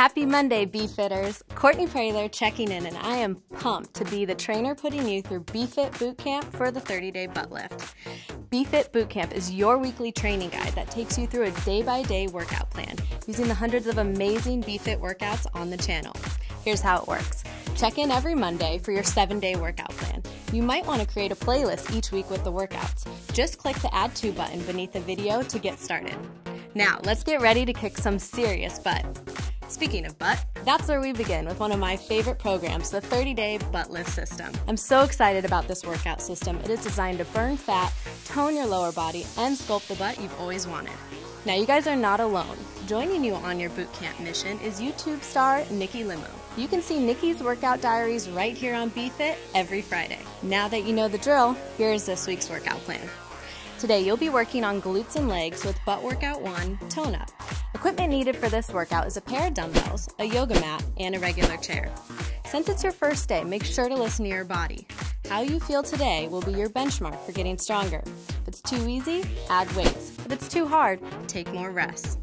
Happy Monday, BFitters! Courtney Prather checking in, and I am pumped to be the trainer putting you through BeFiT Bootcamp for the 30 day butt lift. BeFiT Bootcamp is your weekly training guide that takes you through a day by day workout plan using the hundreds of amazing BeFiT workouts on the channel. Here's how it works check in every Monday for your seven day workout plan. You might want to create a playlist each week with the workouts. Just click the Add To button beneath the video to get started. Now, let's get ready to kick some serious butt. Speaking of butt, that's where we begin with one of my favorite programs, the 30 Day Butt Lift System. I'm so excited about this workout system. It is designed to burn fat, tone your lower body, and sculpt the butt you've always wanted. Now, you guys are not alone. Joining you on your bootcamp mission is YouTube star Nikki Limo. You can see Nikki's workout diaries right here on BeFiT every Friday. Now that you know the drill, here's this week's workout plan. Today, you'll be working on glutes and legs with Butt Workout 1 Tone Up. Equipment needed for this workout is a pair of dumbbells, a yoga mat, and a regular chair. Since it's your first day, make sure to listen to your body. How you feel today will be your benchmark for getting stronger. If it's too easy, add weights. If it's too hard, take more rests.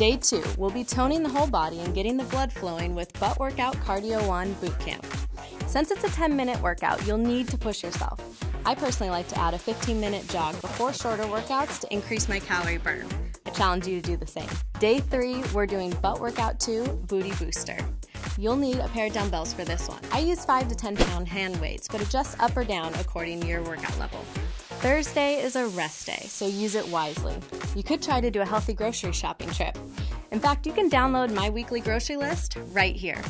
Day two, we'll be toning the whole body and getting the blood flowing with Butt Workout Cardio 1 Bootcamp. Since it's a 10 minute workout, you'll need to push yourself. I personally like to add a 15 minute jog before shorter workouts to increase my calorie burn. I challenge you to do the same. Day three, we're doing Butt Workout 2 Booty Booster. You'll need a pair of dumbbells for this one. I use 5 to 10 pound hand weights, but adjust up or down according to your workout level. Thursday is a rest day, so use it wisely. You could try to do a healthy grocery shopping trip. In fact, you can download my weekly grocery list right here.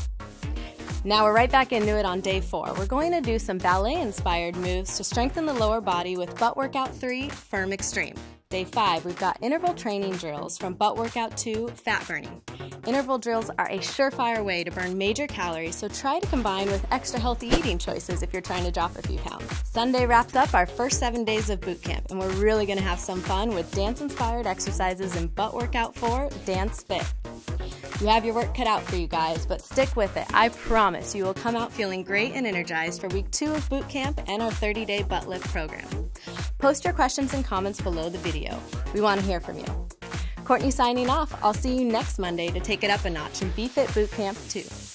Now we're right back into it on day four. We're going to do some ballet inspired moves to strengthen the lower body with Butt Workout 3 Firm Extreme. Day 5, we've got interval training drills from Butt Workout 2 Fat Burning. Interval drills are a surefire way to burn major calories, so try to combine with extra healthy eating choices if you're trying to drop a few pounds. Sunday wraps up our first seven days of boot camp, and we're really going to have some fun with dance inspired exercises in Butt Workout 4 Dance Fit. You have your work cut out for you guys, but stick with it. I promise you will come out feeling great and energized for week two of boot camp and our 30 day butt lift program. Post your questions and comments below the video. We want to hear from you. Courtney signing off. I'll see you next Monday to take it up a notch in BeFiT Bootcamp 2.